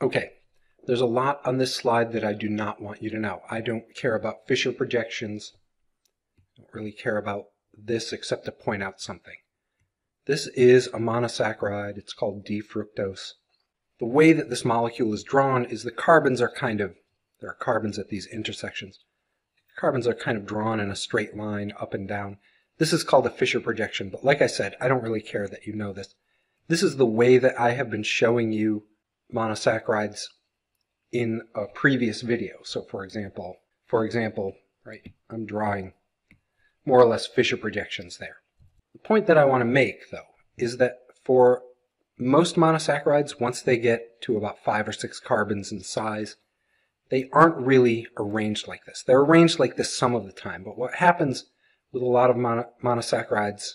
Okay, there's a lot on this slide that I do not want you to know. I don't care about Fischer projections. I don't really care about this except to point out something. This is a monosaccharide. It's called D-fructose. The way that this molecule is drawn is the carbons are kind of, there are carbons at these intersections. Carbons are kind of drawn in a straight line up and down. This is called a Fischer projection, but like I said, I don't really care that you know this. This is the way that I have been showing you monosaccharides in a previous video. So for example, for example, right, I'm drawing more or less Fischer projections there. The point that I want to make though is that for most monosaccharides, once they get to about five or six carbons in size, they aren't really arranged like this. They're arranged like this some of the time, but what happens with a lot of monosaccharides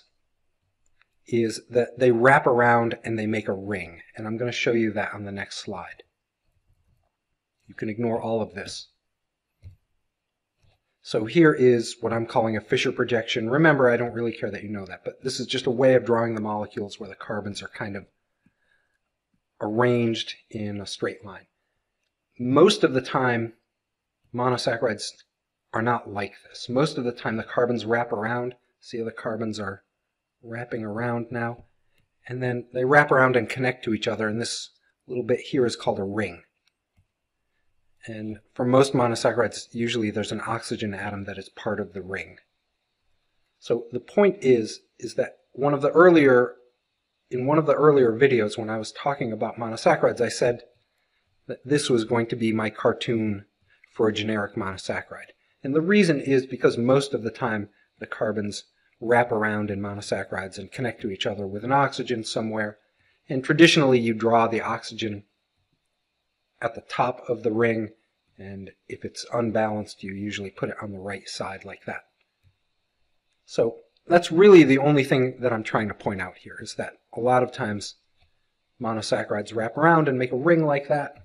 is that they wrap around and they make a ring. And I'm going to show you that on the next slide. You can ignore all of this. So here is what I'm calling a Fischer projection. Remember, I don't really care that you know that, but this is just a way of drawing the molecules where the carbons are kind of arranged in a straight line. Most of the time, monosaccharides are not like this. Most of the time, the carbons wrap around. See how the carbons are wrapping around now? And then they wrap around and connect to each other, and this little bit here is called a ring. And for most monosaccharides, usually there's an oxygen atom that is part of the ring. So the point is, is that one of the earlier, in one of the earlier videos when I was talking about monosaccharides, I said that this was going to be my cartoon for a generic monosaccharide. And the reason is because most of the time the carbons wrap around in monosaccharides and connect to each other with an oxygen somewhere. And traditionally you draw the oxygen at the top of the ring, and if it's unbalanced, you usually put it on the right side like that. So that's really the only thing that I'm trying to point out here, is that a lot of times monosaccharides wrap around and make a ring like that.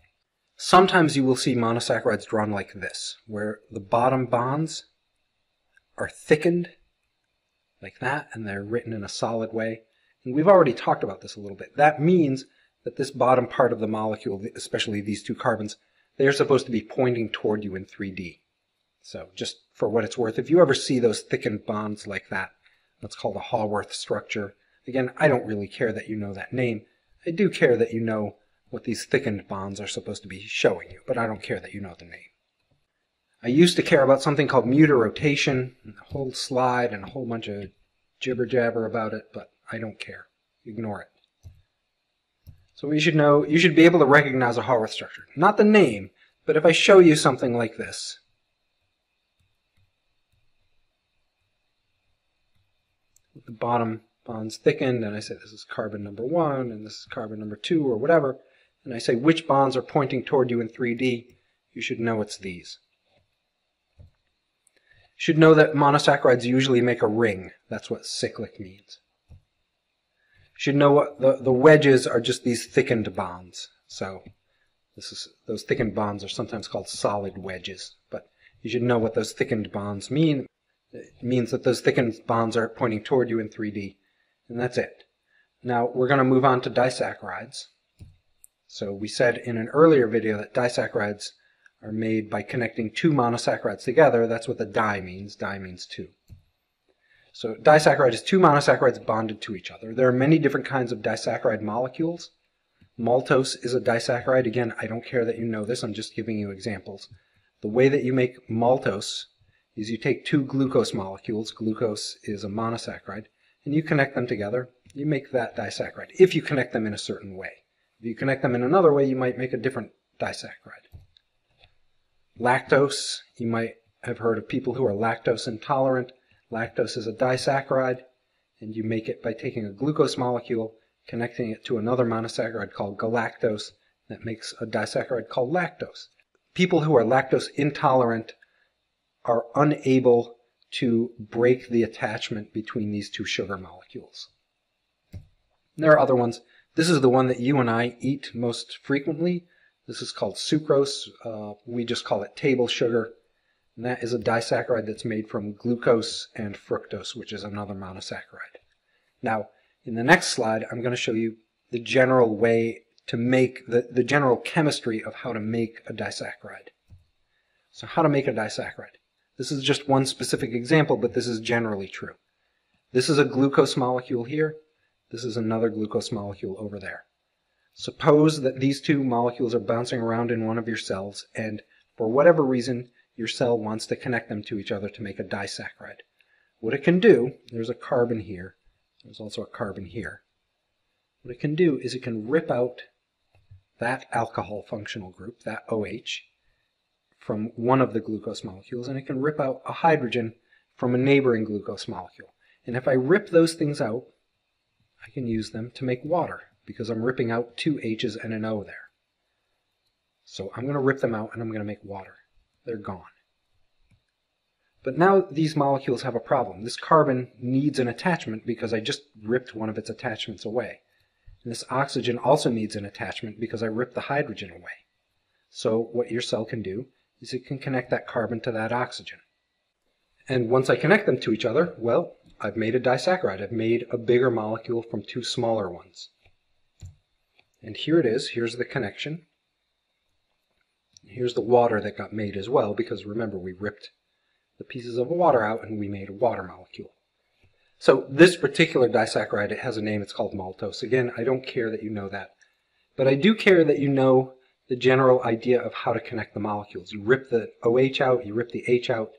Sometimes you will see monosaccharides drawn like this, where the bottom bonds are thickened like that, and they're written in a solid way. And we've already talked about this a little bit. That means that this bottom part of the molecule, especially these two carbons, they're supposed to be pointing toward you in 3D. So just for what it's worth, if you ever see those thickened bonds like that, that's called a Haworth structure. Again, I don't really care that you know that name. I do care that you know what these thickened bonds are supposed to be showing you, but I don't care that you know the name. I used to care about something called mutarotation, a whole slide and a whole bunch of jibber jabber about it, but I don't care. Ignore it. So you should know, you should be able to recognize a Haworth structure. Not the name, but if I show you something like this. The bottom bond's thickened, and I say this is carbon number one, and this is carbon number two, or whatever, and I say which bonds are pointing toward you in 3D, you should know it's these should know that monosaccharides usually make a ring. That's what cyclic means. Should know what the, the wedges are just these thickened bonds. So this is those thickened bonds are sometimes called solid wedges, but you should know what those thickened bonds mean. It means that those thickened bonds are pointing toward you in 3D, and that's it. Now we're going to move on to disaccharides. So we said in an earlier video that disaccharides are made by connecting two monosaccharides together. That's what the di means. Di means two. So disaccharide is two monosaccharides bonded to each other. There are many different kinds of disaccharide molecules. Maltose is a disaccharide. Again, I don't care that you know this. I'm just giving you examples. The way that you make maltose is you take two glucose molecules. Glucose is a monosaccharide. And you connect them together. You make that disaccharide if you connect them in a certain way. If you connect them in another way, you might make a different disaccharide. Lactose, you might have heard of people who are lactose intolerant. Lactose is a disaccharide, and you make it by taking a glucose molecule, connecting it to another monosaccharide called galactose, that makes a disaccharide called lactose. People who are lactose intolerant are unable to break the attachment between these two sugar molecules. There are other ones. This is the one that you and I eat most frequently. This is called sucrose. Uh, we just call it table sugar. And that is a disaccharide that's made from glucose and fructose, which is another monosaccharide. Now, in the next slide, I'm going to show you the general way to make the, the general chemistry of how to make a disaccharide. So how to make a disaccharide. This is just one specific example, but this is generally true. This is a glucose molecule here. This is another glucose molecule over there. Suppose that these two molecules are bouncing around in one of your cells, and for whatever reason, your cell wants to connect them to each other to make a disaccharide. What it can do, there's a carbon here, there's also a carbon here. What it can do is it can rip out that alcohol functional group, that OH, from one of the glucose molecules, and it can rip out a hydrogen from a neighboring glucose molecule. And if I rip those things out, I can use them to make water because I'm ripping out two H's and an O there. So I'm going to rip them out and I'm going to make water. They're gone. But now these molecules have a problem. This carbon needs an attachment because I just ripped one of its attachments away. And this oxygen also needs an attachment because I ripped the hydrogen away. So what your cell can do is it can connect that carbon to that oxygen. And once I connect them to each other, well, I've made a disaccharide. I've made a bigger molecule from two smaller ones. And here it is. Here's the connection. Here's the water that got made as well, because remember, we ripped the pieces of water out and we made a water molecule. So this particular disaccharide, it has a name, it's called maltose. Again, I don't care that you know that. But I do care that you know the general idea of how to connect the molecules. You rip the OH out, you rip the H out,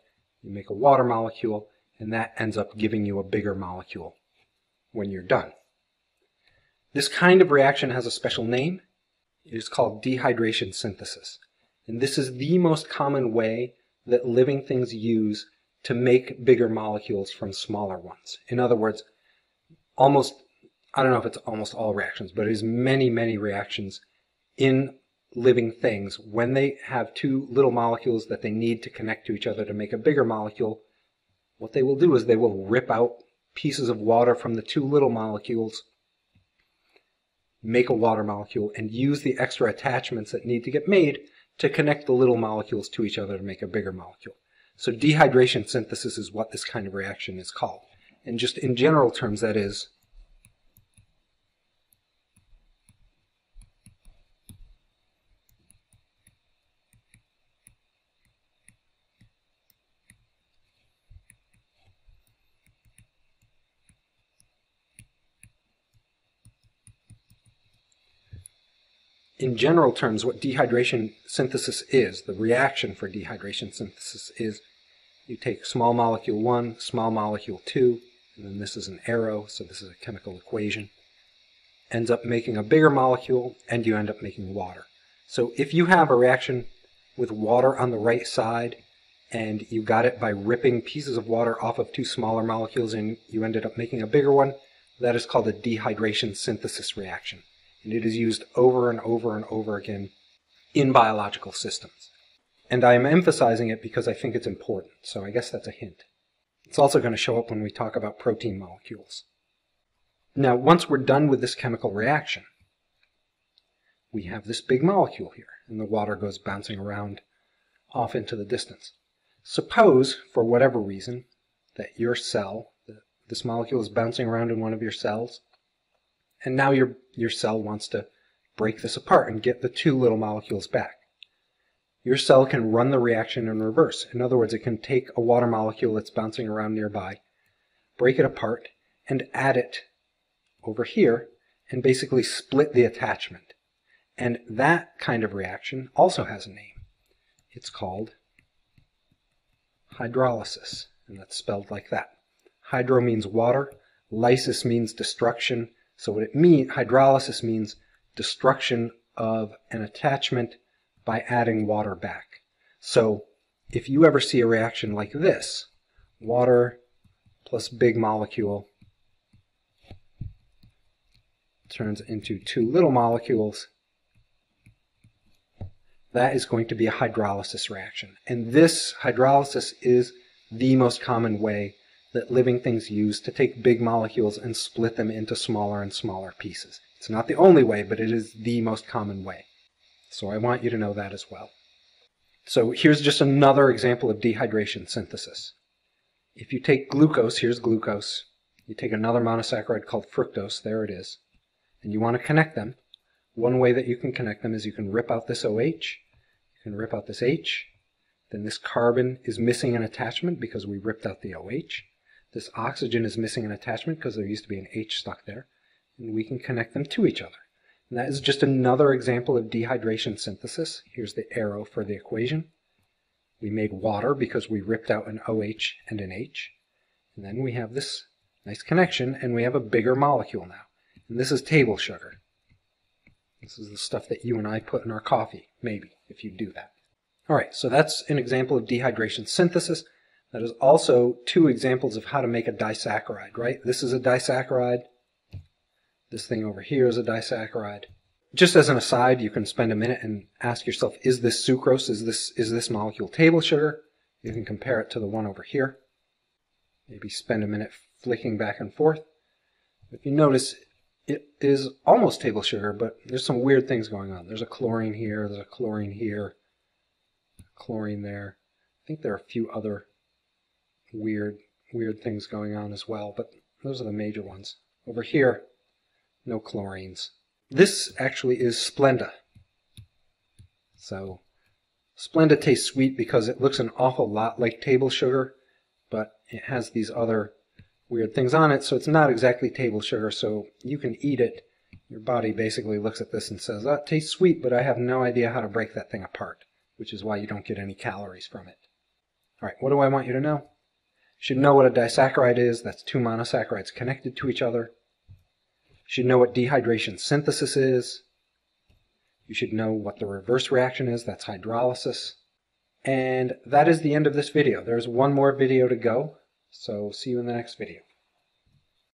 you make a water molecule, and that ends up giving you a bigger molecule when you're done. This kind of reaction has a special name. It is called dehydration synthesis. And this is the most common way that living things use to make bigger molecules from smaller ones. In other words, almost, I don't know if it's almost all reactions, but it is many, many reactions in living things. When they have two little molecules that they need to connect to each other to make a bigger molecule, what they will do is they will rip out pieces of water from the two little molecules, make a water molecule, and use the extra attachments that need to get made to connect the little molecules to each other to make a bigger molecule. So dehydration synthesis is what this kind of reaction is called. And just in general terms, that is in general terms, what dehydration synthesis is, the reaction for dehydration synthesis is you take small molecule 1, small molecule 2, and then this is an arrow, so this is a chemical equation, ends up making a bigger molecule, and you end up making water. So if you have a reaction with water on the right side, and you got it by ripping pieces of water off of two smaller molecules and you ended up making a bigger one, that is called a dehydration synthesis reaction and it is used over and over and over again in biological systems. And I am emphasizing it because I think it's important, so I guess that's a hint. It's also going to show up when we talk about protein molecules. Now, once we're done with this chemical reaction, we have this big molecule here, and the water goes bouncing around off into the distance. Suppose, for whatever reason, that your cell, this molecule is bouncing around in one of your cells, and now your, your cell wants to break this apart and get the two little molecules back. Your cell can run the reaction in reverse. In other words, it can take a water molecule that's bouncing around nearby, break it apart, and add it over here, and basically split the attachment. And that kind of reaction also has a name. It's called hydrolysis, and that's spelled like that. Hydro means water, lysis means destruction, so what it means, hydrolysis means destruction of an attachment by adding water back. So if you ever see a reaction like this, water plus big molecule turns into two little molecules, that is going to be a hydrolysis reaction. And this hydrolysis is the most common way that living things use to take big molecules and split them into smaller and smaller pieces. It's not the only way, but it is the most common way. So I want you to know that as well. So here's just another example of dehydration synthesis. If you take glucose, here's glucose, you take another monosaccharide called fructose, there it is, and you want to connect them, One way that you can connect them is you can rip out this OH, you can rip out this H, then this carbon is missing an attachment because we ripped out the OH. This oxygen is missing an attachment because there used to be an H stuck there, and we can connect them to each other. And that is just another example of dehydration synthesis. Here's the arrow for the equation. We made water because we ripped out an OH and an H. And then we have this nice connection, and we have a bigger molecule now. And this is table sugar. This is the stuff that you and I put in our coffee, maybe, if you do that. All right, so that's an example of dehydration synthesis. That is also two examples of how to make a disaccharide, right? This is a disaccharide. This thing over here is a disaccharide. Just as an aside, you can spend a minute and ask yourself, is this sucrose? Is this, is this molecule table sugar? You can compare it to the one over here. Maybe spend a minute flicking back and forth. If you notice, it is almost table sugar, but there's some weird things going on. There's a chlorine here, there's a chlorine here, chlorine there. I think there are a few other weird, weird things going on as well, but those are the major ones. Over here, no chlorines. This actually is Splenda. So Splenda tastes sweet because it looks an awful lot like table sugar, but it has these other weird things on it, so it's not exactly table sugar, so you can eat it. Your body basically looks at this and says, oh, tastes sweet, but I have no idea how to break that thing apart, which is why you don't get any calories from it. All right, what do I want you to know? Should know what a disaccharide is. That's two monosaccharides connected to each other. You should know what dehydration synthesis is. You should know what the reverse reaction is. That's hydrolysis. And that is the end of this video. There's one more video to go. So see you in the next video.